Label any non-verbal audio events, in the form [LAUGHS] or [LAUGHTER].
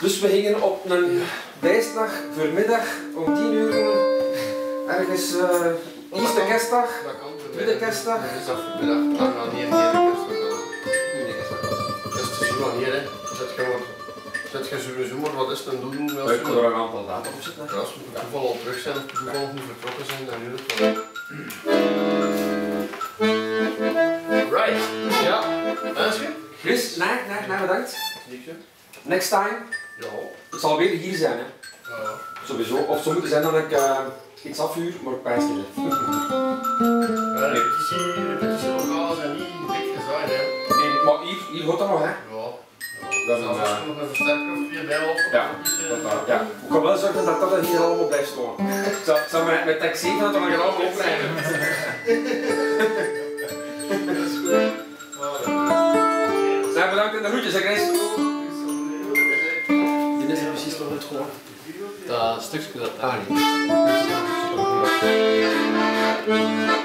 Dus we gingen op een bijstdag voormiddag om 10 uur ergens uh, eerste kerstdag, tweede kerstdag. Dat is dat vanmiddag. Ah, nou, niet niet de kerstdag. Dat is te zien wanneer, hè. Zet je maar, zet je sowieso maar wat is het een doen Ik kan er een aantal datum op zitten. Ja, als we toeval al terug zijn of toeval niet vertrokken zijn, dan duurt het wel. Right. Ja. Chris, nee, nee, nee, bedankt. Next time. Ja. Het zal weer hier zijn, hè. Ja. Sowieso. Of zo moeten zijn dat ik uh, iets afvuur, maar ik pijs niet. Ja, repetitie, repetitielokalen zijn niet dik gezaaid, hè. Nee, maar hier, hier hoort dat nog, hè. Ja. Dat is eh, nog een versterker of twee bij of Ja, Dat, ja. Ik kan wel zorgen dat dat hier allemaal blijft staan. Ik zal met, met taxi 7 dat we gaan allemaal oprijden. [LAUGHS] Zijn bedankt in de groetjes, hè Chris. Die is er precies nog niet gewoon. Dat stukje dat daar niet. Is